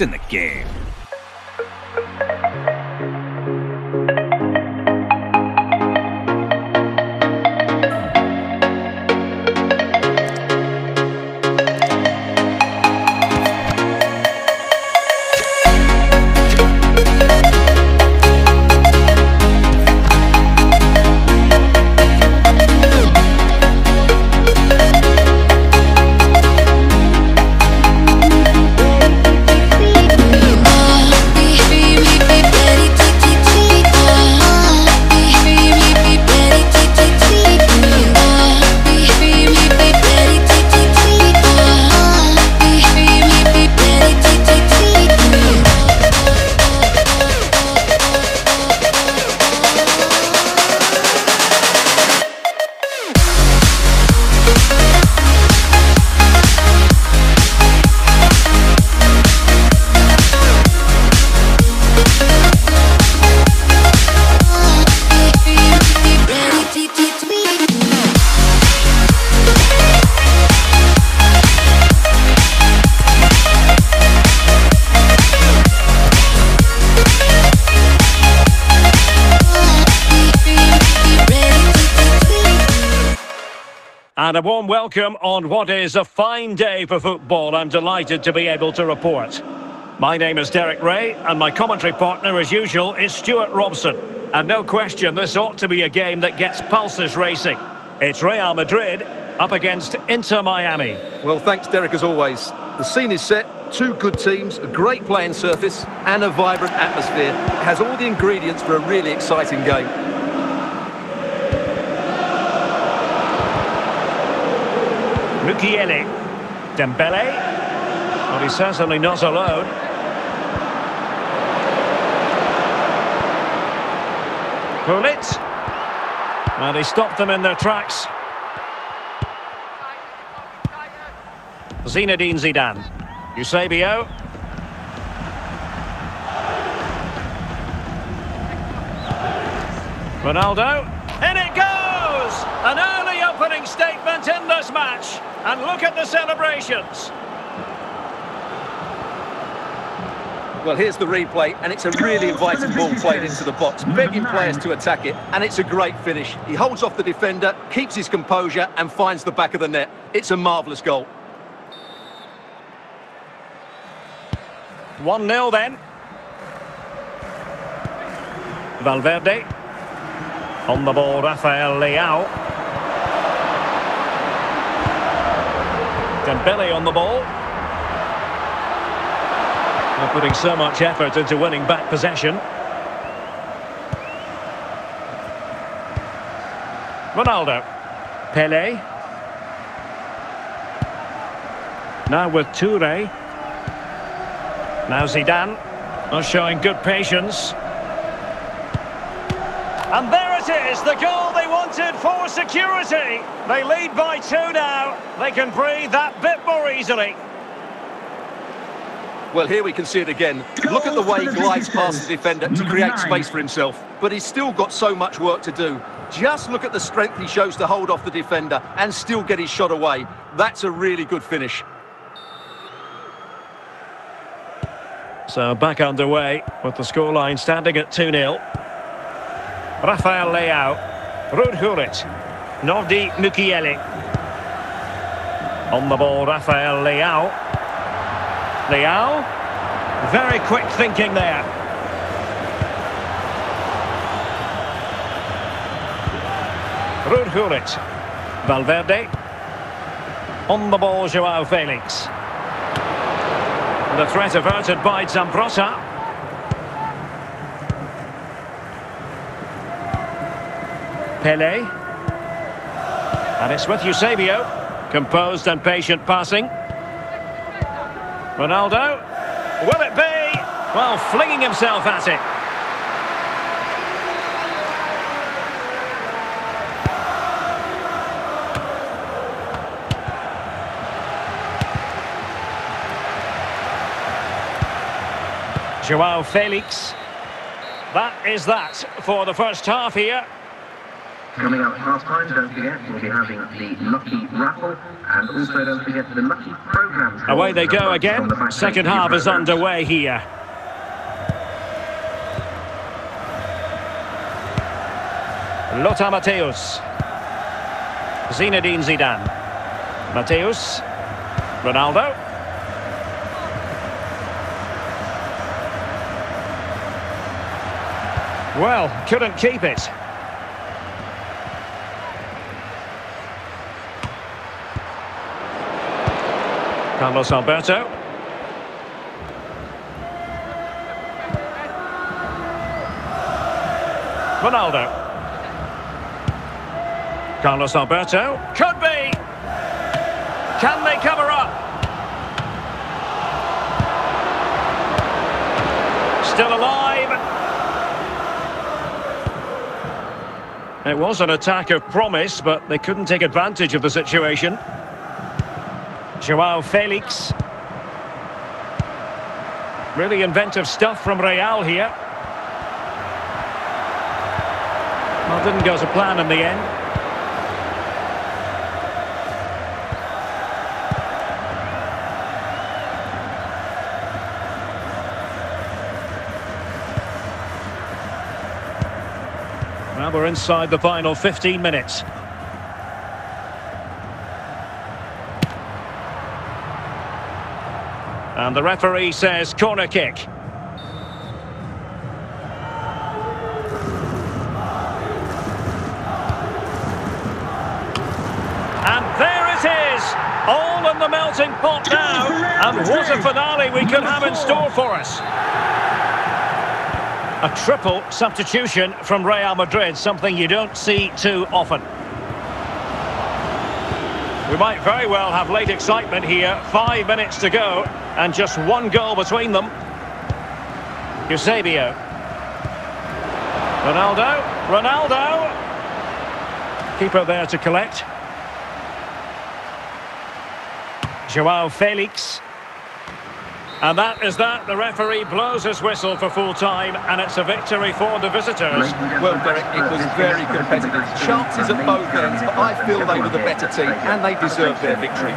in the game. And a warm welcome on what is a fine day for football. I'm delighted to be able to report. My name is Derek Ray, and my commentary partner, as usual, is Stuart Robson. And no question, this ought to be a game that gets pulses racing. It's Real Madrid up against Inter Miami. Well, thanks, Derek, as always. The scene is set, two good teams, a great playing surface, and a vibrant atmosphere. It has all the ingredients for a really exciting game. Mukiele. Dembele. Well, he's certainly not alone. Gullit. And he stopped them in their tracks. Zinedine Zidane. Eusebio. Ronaldo. In it goes! An early opening statement in this match. And look at the celebrations. Well, here's the replay, and it's a really inviting ball played into the box, begging players to attack it, and it's a great finish. He holds off the defender, keeps his composure, and finds the back of the net. It's a marvellous goal. 1-0 then. Valverde. On the ball, Rafael Leao. Dembele on the ball. They're putting so much effort into winning back possession. Ronaldo. Pele. Now with Toure. Now Zidane. Are showing good patience. And there it is, the goal they wanted for security. They lead by two now. They can breathe that bit more easily. Well, here we can see it again. Look at the way he glides past the defender to create space for himself. But he's still got so much work to do. Just look at the strength he shows to hold off the defender and still get his shot away. That's a really good finish. So back underway with the scoreline standing at 2-0. Rafael Leao. Ruud Gullit. Nordi Mukiele. On the ball, Rafael Leao. Leao. Very quick thinking there. Ruud Gullit. Valverde. On the ball, Joao Felix. The threat averted by Zambrotta. Pele. And it's with Eusebio. Composed and patient passing. Ronaldo. Will it be? Well, flinging himself at it. Joao Felix. That is that for the first half here. Coming up at half time, don't forget, we'll be having the Lucky Raffle and also don't forget the Lucky Programme. Away they go again. Second half is underway here. Lothar Matthäus. Zinedine Zidane. Matthäus. Ronaldo. Well, couldn't keep it. Carlos Alberto. Ronaldo. Carlos Alberto. Could be! Can they cover up? Still alive. It was an attack of promise, but they couldn't take advantage of the situation. Joao Felix. Really inventive stuff from Real here. Well, didn't go to plan in the end. Now we're inside the final 15 minutes. And the referee says corner kick. And there it is, all in the melting pot now. And what a finale we could have in store for us. A triple substitution from Real Madrid, something you don't see too often. We might very well have late excitement here. Five minutes to go and just one goal between them. Eusebio. Ronaldo. Ronaldo. Keeper there to collect. Joao Felix. And that is that. The referee blows his whistle for full time, and it's a victory for the visitors. Well, Derek, it was very competitive. Chances at both ends, but I feel they were the better team, and they deserved their victory.